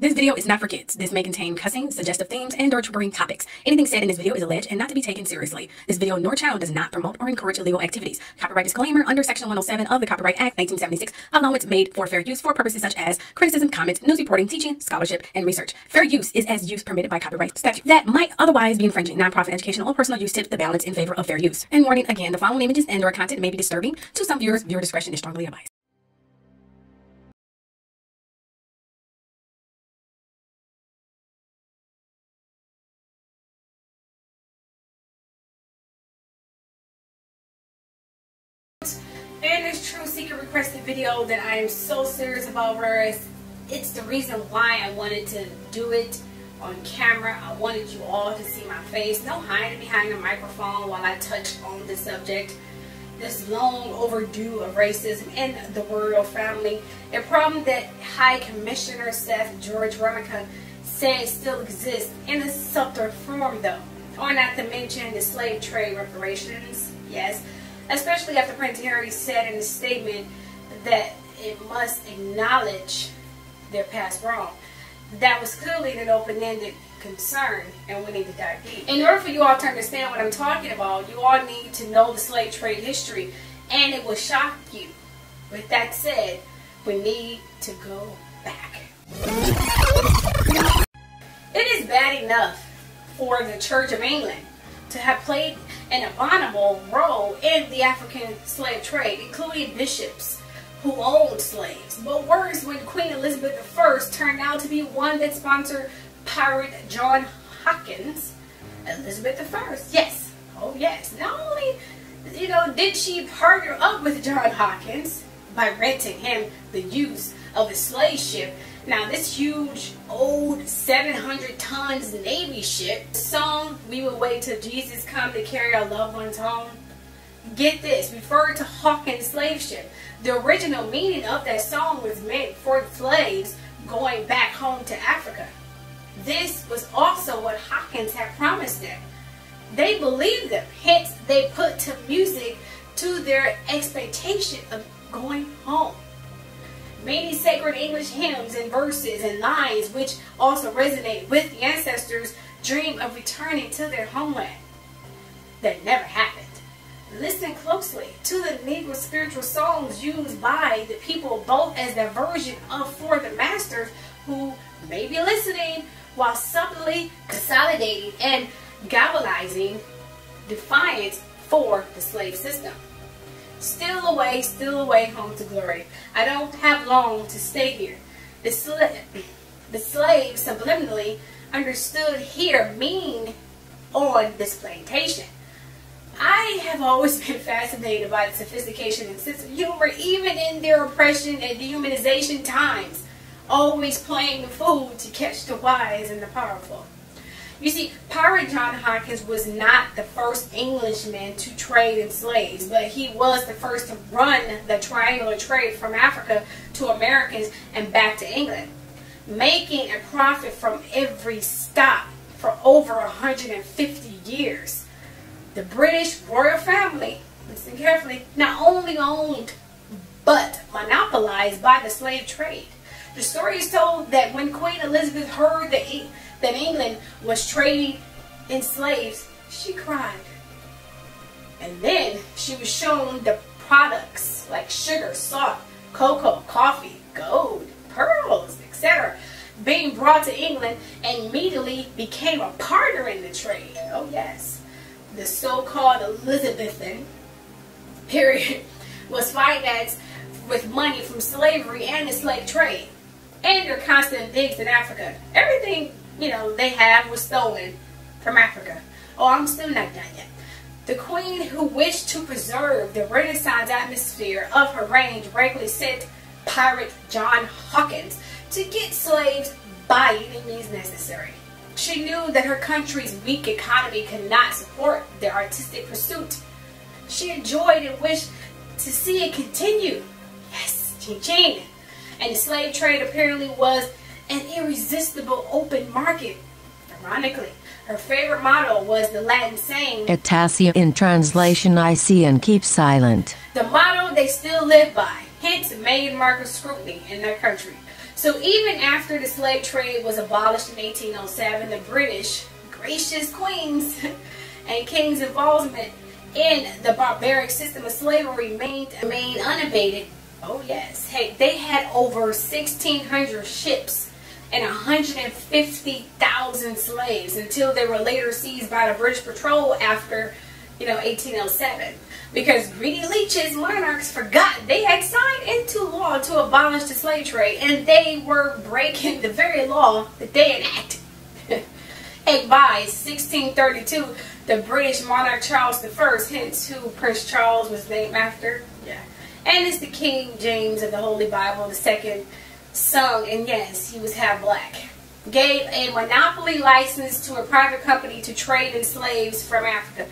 This video is not for kids. This may contain cussing, suggestive themes, and or triggering topics. Anything said in this video is alleged and not to be taken seriously. This video nor channel does not promote or encourage illegal activities. Copyright disclaimer under Section 107 of the Copyright Act 1976. Allowance made for fair use for purposes such as criticism, comments, news reporting, teaching, scholarship, and research. Fair use is as use permitted by copyright statute that might otherwise be infringing. Nonprofit educational or personal use tips the balance in favor of fair use. And warning again, the following images and or content may be disturbing to some viewers. Viewer discretion is strongly advised. And this true secret requested video that I am so serious about whereas it's the reason why I wanted to do it on camera. I wanted you all to see my face. No hiding behind the microphone while I touch on the subject. This long overdue of racism in the royal family. A problem that High Commissioner Seth George Ramocan says still exists in a subtle form though. Or not to mention the slave trade reparations. Yes especially after Prince Harry said in his statement that it must acknowledge their past wrong. That was clearly an open-ended concern, and we need to dive deep. In order for you all to understand what I'm talking about, you all need to know the slave trade history, and it will shock you. With that said, we need to go back. It is bad enough for the Church of England to have played an abominable role in the African slave trade, including bishops who owned slaves. But worse when Queen Elizabeth I turned out to be one that sponsored pirate John Hawkins. Elizabeth I, yes, oh yes. Not only, you know, did she partner up with John Hawkins by renting him the use of a slave ship, now this huge old 700 tons Navy ship, song We Will Wait Till Jesus Come to Carry Our Loved Ones Home. Get this, referred to Hawkins slave ship. The original meaning of that song was meant for slaves going back home to Africa. This was also what Hawkins had promised them. They believed them, hence they put to music to their expectation of going home many sacred English hymns and verses and lines which also resonate with the ancestors' dream of returning to their homeland. That never happened. Listen closely to the Negro spiritual songs used by the people both as their version of For the Masters who may be listening while subtly consolidating and galvanizing defiance for the slave system. Still away, still away home to glory. I don't have long to stay here. The, sl the slave subliminally understood here mean on this plantation. I have always been fascinated by the sophistication and sense of humor even in their oppression and dehumanization times, always playing the fool to catch the wise and the powerful. You see, Pirate John Hawkins was not the first Englishman to trade in slaves, but he was the first to run the triangular trade from Africa to Americans and back to England, making a profit from every stop for over 150 years. The British royal family, listen carefully, not only owned but monopolized by the slave trade. The story is told that when Queen Elizabeth heard that that England was trading in slaves, she cried. And then she was shown the products like sugar, salt, cocoa, coffee, gold, pearls, etc. being brought to England and immediately became a partner in the trade. Oh yes. The so-called Elizabethan period was financed with money from slavery and the slave trade and their constant digs in Africa. Everything you know, they have was stolen from Africa. Oh, I'm still not done yet. The queen who wished to preserve the Renaissance atmosphere of her reign regularly sent pirate John Hawkins to get slaves by any means necessary. She knew that her country's weak economy could not support their artistic pursuit. She enjoyed and wished to see it continue. Yes, ching ching. And the slave trade apparently was an irresistible open market. Ironically, her favorite motto was the Latin saying, Itacia in translation I see and keep silent. The motto they still live by, hence made mark of scrutiny in their country. So even after the slave trade was abolished in 1807, the British, gracious queens and kings' involvement in the barbaric system of slavery remained, remained unabated. Oh yes. Hey, they had over 1,600 ships and 150,000 slaves until they were later seized by the British patrol after, you know, 1807. Because greedy leeches, monarchs forgot they had signed into law to abolish the slave trade and they were breaking the very law that they enacted. and by 1632, the British monarch Charles I, hence who Prince Charles was named after. Yeah. And it's the King James of the Holy Bible, the second sung, and yes, he was half black. Gave a monopoly license to a private company to trade in slaves from Africa.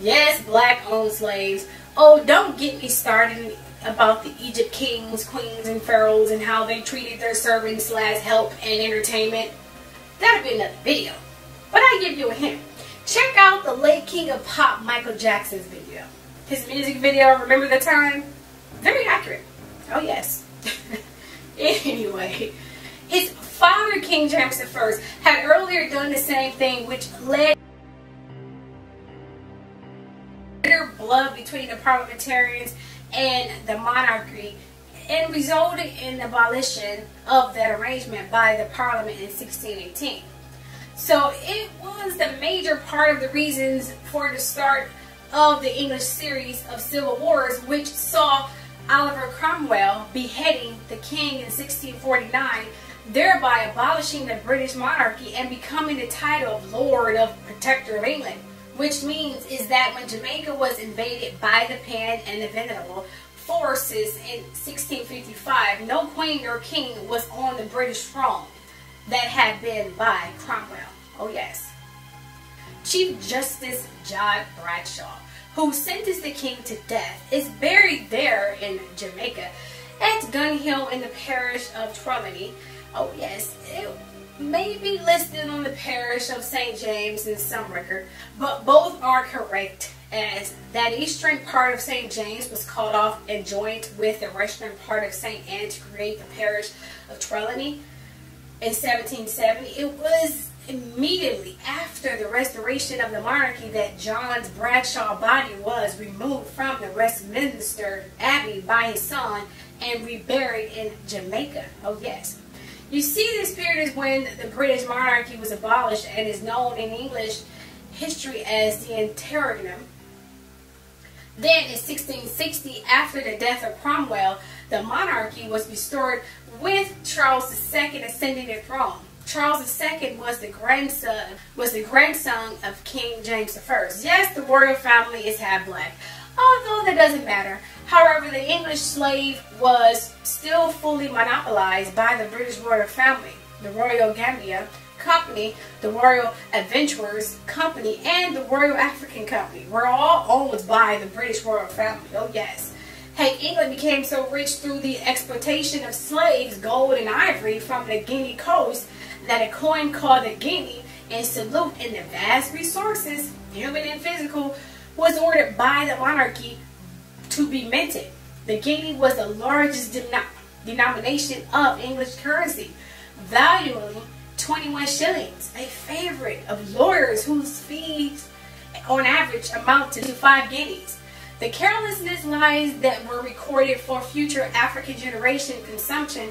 Yes, black owned slaves. Oh, don't get me started about the Egypt kings, queens, and pharaohs and how they treated their servants slash help and entertainment. That'll be another video. But I give you a hint. Check out the late king of pop, Michael Jackson's video. His music video, Remember the Time? Very accurate. Oh yes. Anyway, his father, King James I, had earlier done the same thing, which led bitter blood between the parliamentarians and the monarchy and resulted in the abolition of that arrangement by the parliament in 1618. So it was the major part of the reasons for the start of the English series of civil wars, which saw Oliver Cromwell beheading the king in 1649, thereby abolishing the British monarchy and becoming the title of Lord of Protector of England. Which means is that when Jamaica was invaded by the Pan and the Invincible forces in 1655, no queen or king was on the British throne that had been by Cromwell. Oh yes. Chief Justice John Bradshaw who sentenced the king to death, is buried there in Jamaica at Gunhill in the parish of Trelawny. Oh yes, it may be listed on the parish of St. James in some record, but both are correct as that eastern part of St. James was cut off and joined with the western part of St. Anne to create the parish of Trelawny in 1770. It was immediately after the restoration of the monarchy that John's Bradshaw body was removed from the Westminster Abbey by his son and reburied in Jamaica. Oh yes. You see this period is when the British monarchy was abolished and is known in English history as the Interregnum. Then in 1660, after the death of Cromwell, the monarchy was restored with Charles II ascending the throne. Charles II was the grandson was the grandson of King James I. Yes, the royal family is half black, although that doesn't matter. However, the English slave was still fully monopolized by the British royal family, the Royal Gambia Company, the Royal Adventurers Company, and the Royal African Company were all owned by the British royal family. Oh yes. Hey, England became so rich through the exploitation of slaves, gold, and ivory from the Guinea coast that a coin called a guinea and salute in the vast resources, human and physical, was ordered by the monarchy to be minted. The guinea was the largest denom denomination of English currency, valuing 21 shillings, a favorite of lawyers whose fees on average amount to 5 guineas. The carelessness lies that were recorded for future African generation consumption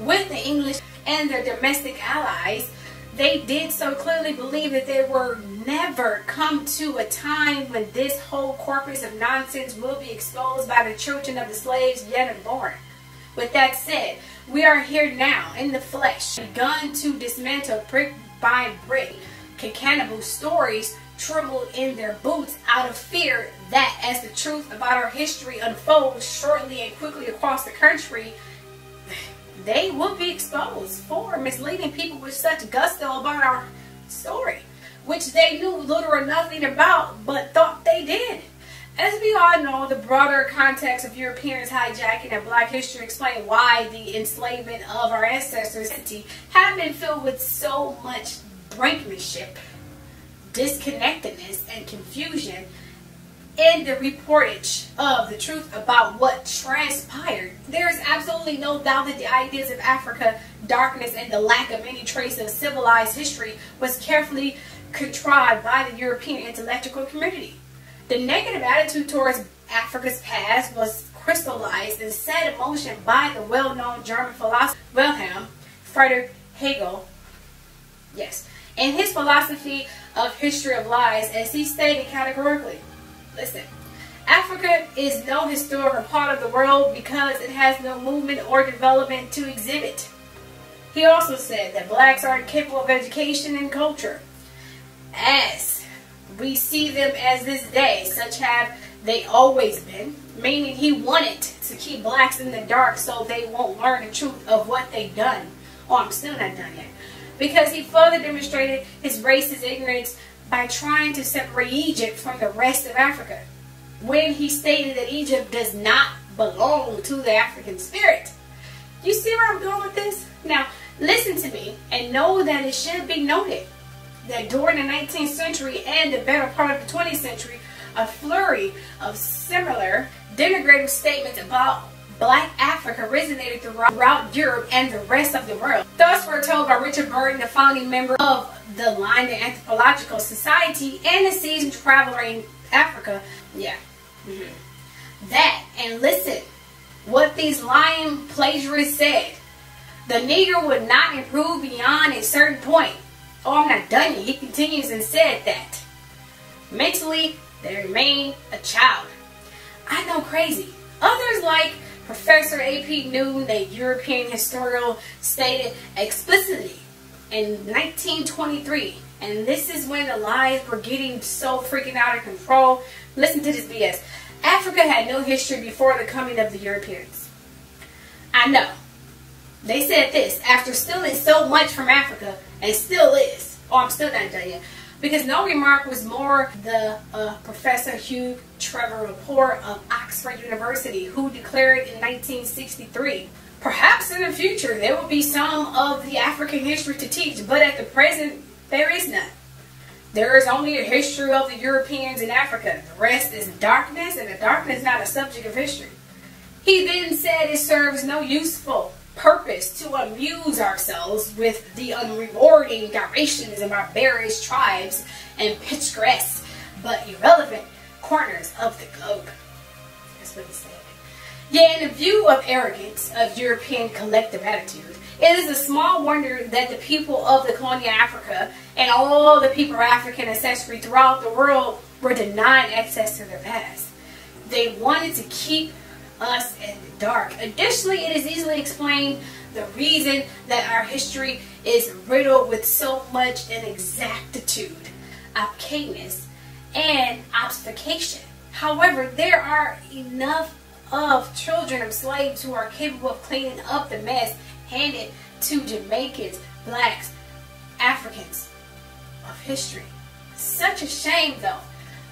with the English and their domestic allies, they did so clearly believe that they were never come to a time when this whole corpus of nonsense will be exposed by the children of the slaves yet unborn. With that said, we are here now in the flesh, begun to dismantle brick by brick Kakanabo stories trembled in their boots out of fear that as the truth about our history unfolds shortly and quickly across the country, they will be exposed for misleading people with such gusto about our story, which they knew little or nothing about, but thought they did. As we all know, the broader context of Europeans hijacking and black history explain why the enslavement of our ancestors have been filled with so much brinkmanship, disconnectedness, and confusion in the reportage of the truth about what transpired, there is absolutely no doubt that the ideas of Africa, darkness, and the lack of any trace of civilized history was carefully contrived by the European intellectual community. The negative attitude towards Africa's past was crystallized and set in motion by the well-known German philosopher Wilhelm Friedrich Hegel. Yes, in his philosophy of history of lies, as he stated categorically, listen, Africa is no historical part of the world because it has no movement or development to exhibit. He also said that blacks are incapable of education and culture. As we see them as this day, such have they always been, meaning he wanted to keep blacks in the dark so they won't learn the truth of what they've done. Oh, I'm still not done yet. Because he further demonstrated his racist ignorance by trying to separate Egypt from the rest of Africa. When he stated that Egypt does not belong to the African spirit. You see where I'm going with this? Now, listen to me and know that it should be noted that during the 19th century and the better part of the 20th century, a flurry of similar denigrating statements about black Africa resonated throughout Europe and the rest of the world. Thus were told by Richard Burton, the founding member of the London Anthropological Society and a seasoned traveler in Africa. Yeah. Mm -hmm. That, and listen, what these lying plagiarists said. The Negro would not improve beyond a certain point. Oh, I'm not done yet. He continues and said that. Mentally, they remain a child. I know crazy. Others like Professor A.P. Newton, the European historian, stated explicitly in 1923, and this is when the lies were getting so freaking out of control. Listen to this BS. Africa had no history before the coming of the Europeans. I know. They said this after stealing so much from Africa, and still is. Oh, I'm still not done yet. Because no remark was more the uh, Professor Hugh Trevor-Roper of Oxford University, who declared in 1963 Perhaps in the future there will be some of the African history to teach, but at the present there is none. There is only a history of the Europeans in Africa. The rest is darkness, and the darkness is not a subject of history. He then said it serves no useful purpose to amuse ourselves with the unrewarding gyrations of our barbarous tribes and picturesque but irrelevant corners of the globe. That's what he said. Yet in the view of arrogance of European collective attitude, it is a small wonder that the people of the colonial Africa and all the people of African ancestry throughout the world were denied access to their past. They wanted to keep us in the dark. Additionally, it is easily explained the reason that our history is riddled with so much inexactitude, arcaicness, and obfuscation. However, there are enough of children of slaves who are capable of cleaning up the mess handed to Jamaicans, blacks, Africans of history. Such a shame though.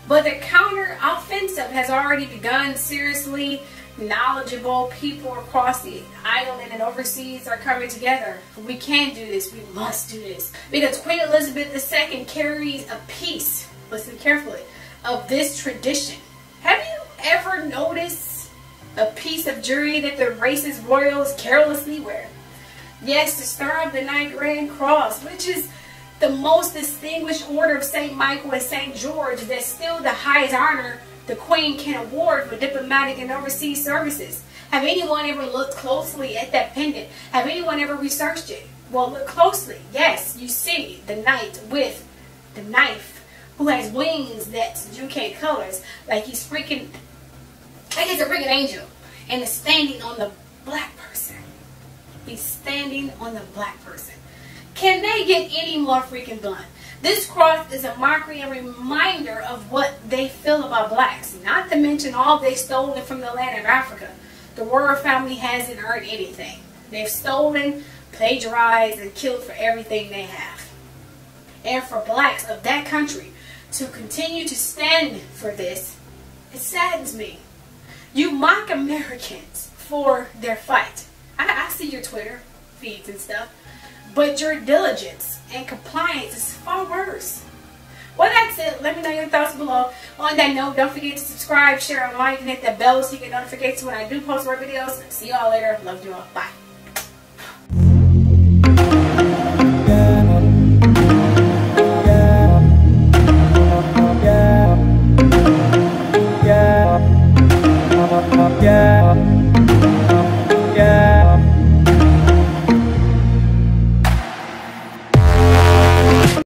But the counter offensive has already begun seriously knowledgeable people across the island and overseas are coming together. We can do this. We must do this. Because Queen Elizabeth II carries a piece, listen carefully, of this tradition. Have you ever noticed a piece of jewelry that the racist royals carelessly wear? Yes, the Star of the Knight Grand Cross, which is the most distinguished order of St. Michael and St. George that's still the highest honor the Queen can award for diplomatic and overseas services. Have anyone ever looked closely at that pendant? Have anyone ever researched it? Well, look closely. Yes, you see the knight with the knife who has wings that's UK colors, like he's freaking, like he's a freaking angel, and is standing on the black person. He's standing on the black person. Can they get any more freaking blunt? This cross is a mockery and reminder of what they feel about blacks, not to mention all they stolen from the land of Africa. The royal family hasn't earned anything. They've stolen, plagiarized, and killed for everything they have. And for blacks of that country to continue to stand for this, it saddens me. You mock Americans for their fight. I, I see your Twitter feeds and stuff. But your diligence and compliance is far worse. Well, that's it. Let me know your thoughts below. On that note, don't forget to subscribe, share, and like, and hit that bell so you get notifications when I do post more videos. See y'all later. Love you all. Bye.